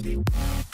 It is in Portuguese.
sabe.